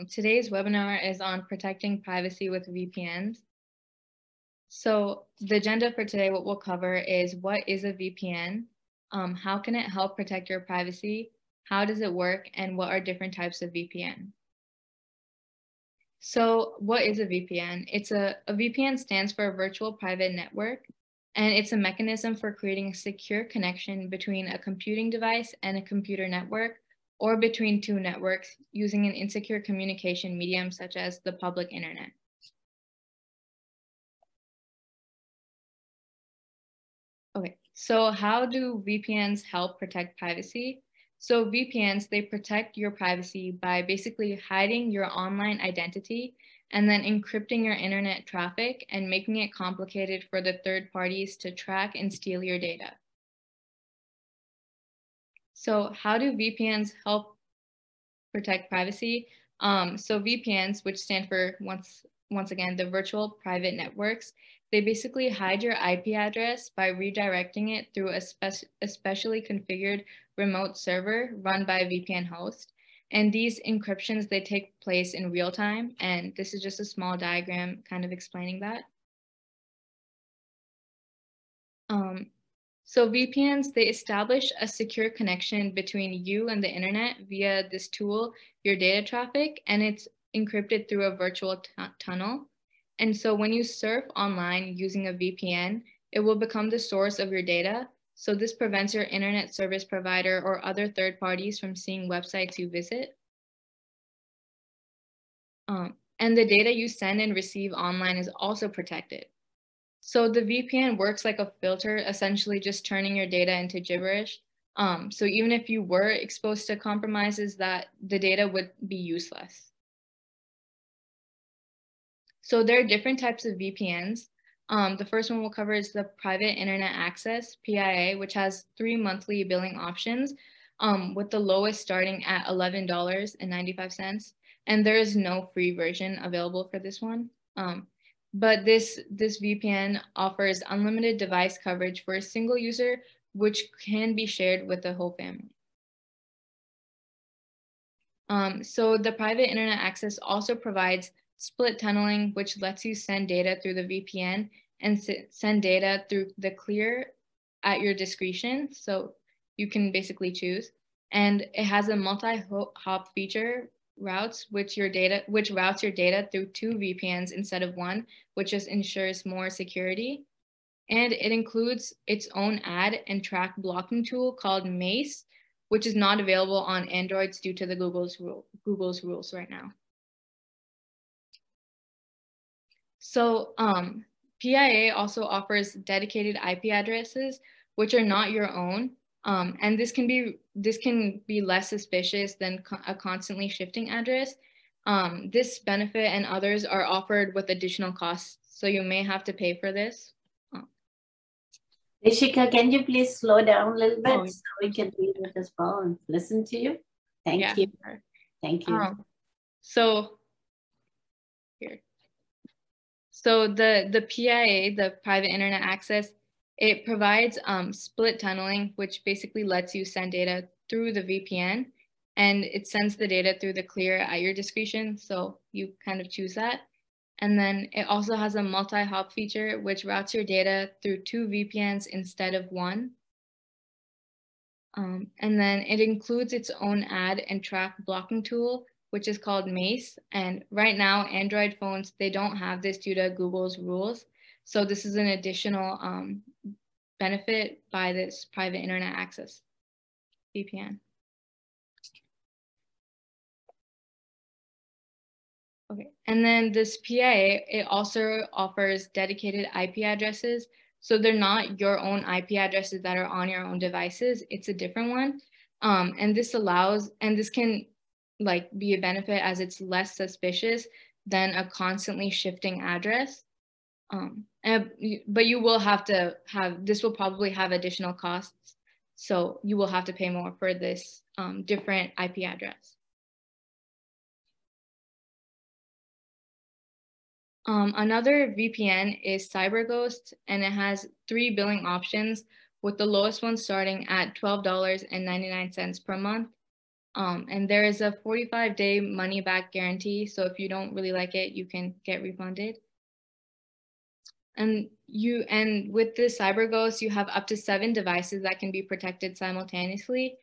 Um, today's webinar is on protecting privacy with VPNs. So the agenda for today, what we'll cover is what is a VPN? Um, how can it help protect your privacy? How does it work? And what are different types of VPN? So what is a VPN? It's a, a VPN stands for a virtual private network, and it's a mechanism for creating a secure connection between a computing device and a computer network or between two networks using an insecure communication medium such as the public internet. Okay, so how do VPNs help protect privacy? So VPNs, they protect your privacy by basically hiding your online identity and then encrypting your internet traffic and making it complicated for the third parties to track and steal your data. So how do VPNs help protect privacy? Um, so VPNs, which stand for once, once again, the virtual private networks, they basically hide your IP address by redirecting it through a, spe specially configured remote server run by a VPN host. And these encryptions, they take place in real time. And this is just a small diagram kind of explaining that. Um, so VPNs, they establish a secure connection between you and the internet via this tool, your data traffic, and it's encrypted through a virtual tunnel. And so when you surf online using a VPN, it will become the source of your data. So this prevents your internet service provider or other third parties from seeing websites you visit. Um, and the data you send and receive online is also protected. So the VPN works like a filter, essentially just turning your data into gibberish. Um, so even if you were exposed to compromises, that the data would be useless. So there are different types of VPNs. Um, the first one we'll cover is the private internet access, PIA, which has three monthly billing options um, with the lowest starting at $11.95. And there is no free version available for this one. Um, but this, this VPN offers unlimited device coverage for a single user, which can be shared with the whole family. Um, so the private internet access also provides split tunneling, which lets you send data through the VPN and send data through the clear at your discretion. So you can basically choose. And it has a multi-hop feature routes which your data which routes your data through two VPNs instead of one, which just ensures more security. And it includes its own ad and track blocking tool called Mace, which is not available on Androids due to the Google's rule Google's rules right now. So um, PIA also offers dedicated IP addresses, which are not your own, um, and this can be this can be less suspicious than co a constantly shifting address. Um, this benefit and others are offered with additional costs, so you may have to pay for this. Oh. Ishika, can you please slow down a little bit oh. so we can read it as well and listen to you? Thank yeah. you. Thank you. Um, so here. So the, the PIA, the private internet access, it provides um, split tunneling, which basically lets you send data through the VPN and it sends the data through the clear at your discretion. So you kind of choose that. And then it also has a multi-hop feature, which routes your data through two VPNs instead of one. Um, and then it includes its own ad and track blocking tool, which is called Mace. And right now, Android phones, they don't have this due to Google's rules. So this is an additional um, benefit by this private internet access VPN. Okay, and then this PA, it also offers dedicated IP addresses. So they're not your own IP addresses that are on your own devices. It's a different one. Um, and this allows, and this can like be a benefit as it's less suspicious than a constantly shifting address. Um, and, but you will have to have, this will probably have additional costs. So you will have to pay more for this um, different IP address. Um, another VPN is CyberGhost, and it has three billing options, with the lowest one starting at $12.99 per month. Um, and there is a 45 day money back guarantee. So if you don't really like it, you can get refunded. And you and with the CyberGhost, you have up to seven devices that can be protected simultaneously.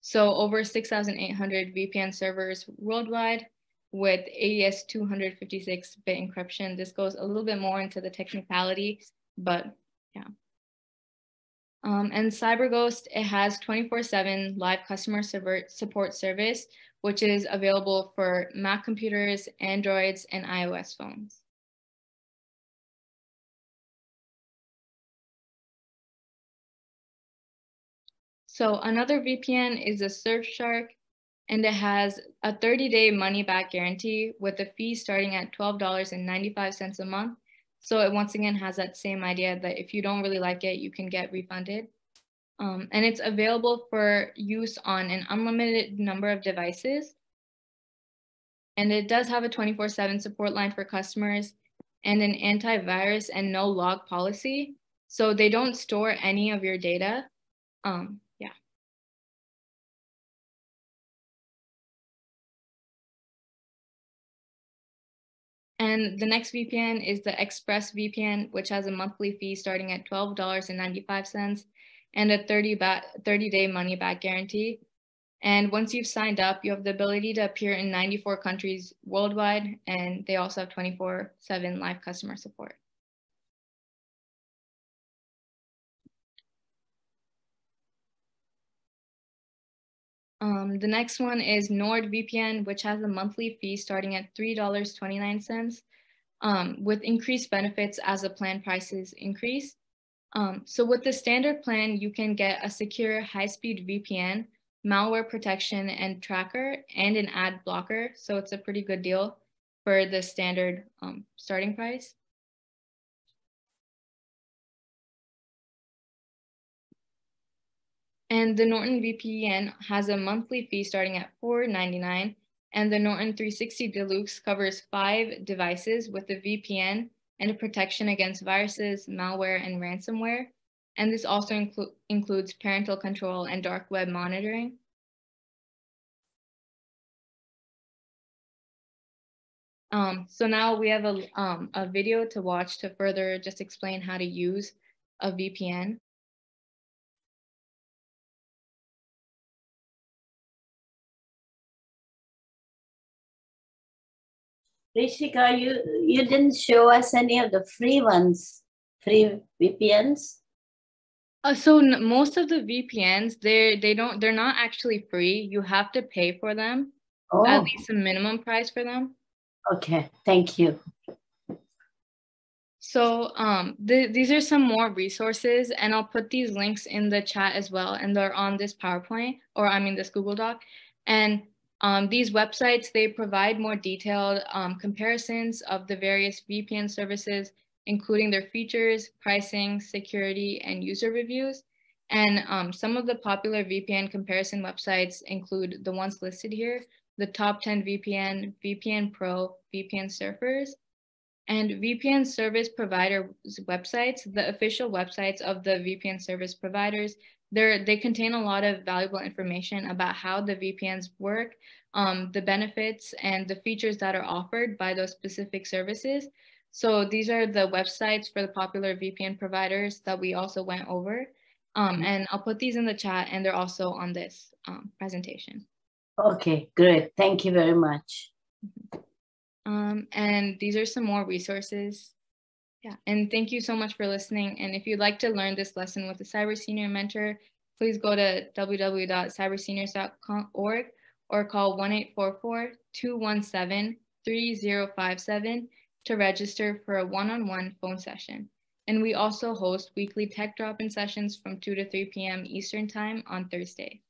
So over 6,800 VPN servers worldwide with AES 256-bit encryption. This goes a little bit more into the technicality, but yeah. Um, and CyberGhost, it has 24-7 live customer support service, which is available for Mac computers, Androids, and iOS phones. So another VPN is a Surfshark, and it has a 30-day money-back guarantee with a fee starting at $12.95 a month so it once again has that same idea that if you don't really like it, you can get refunded. Um, and it's available for use on an unlimited number of devices. And it does have a 24 7 support line for customers and an antivirus and no log policy. So they don't store any of your data. Um, And the next VPN is the Express VPN, which has a monthly fee starting at $12.95 and a 30, 30 day money back guarantee. And once you've signed up, you have the ability to appear in 94 countries worldwide, and they also have 24 7 live customer support. Um, the next one is NordVPN, which has a monthly fee starting at $3.29 um, with increased benefits as the plan prices increase. Um, so with the standard plan, you can get a secure high-speed VPN, malware protection and tracker, and an ad blocker. So it's a pretty good deal for the standard um, starting price. And the Norton VPN has a monthly fee starting at $4.99, and the Norton 360 Deluxe covers five devices with a VPN and a protection against viruses, malware, and ransomware. And this also inclu includes parental control and dark web monitoring. Um, so now we have a, um, a video to watch to further just explain how to use a VPN. Rishika, you, you didn't show us any of the free ones, free VPNs. Uh, so most of the VPNs, they they don't they're not actually free. You have to pay for them, oh. at least a minimum price for them. Okay, thank you. So um, th these are some more resources, and I'll put these links in the chat as well, and they're on this PowerPoint or I mean this Google Doc. And um, these websites, they provide more detailed um, comparisons of the various VPN services, including their features, pricing, security, and user reviews. And um, some of the popular VPN comparison websites include the ones listed here, the top 10 VPN, VPN Pro, VPN Surfers, and VPN service provider websites, the official websites of the VPN service providers, they they contain a lot of valuable information about how the VPNs work, um, the benefits and the features that are offered by those specific services. So these are the websites for the popular VPN providers that we also went over. Um, mm-hmm. and I'll put these in the chat and they're also on this um, presentation. Okay, great. Thank you very much. Um, and these are some more resources yeah, and thank you so much for listening. And if you'd like to learn this lesson with a Cyber Senior Mentor, please go to www.cyberseniors.org or call 1-844-217-3057 to register for a one-on-one -on -one phone session. And we also host weekly tech drop-in sessions from 2 to 3 p.m. Eastern Time on Thursday.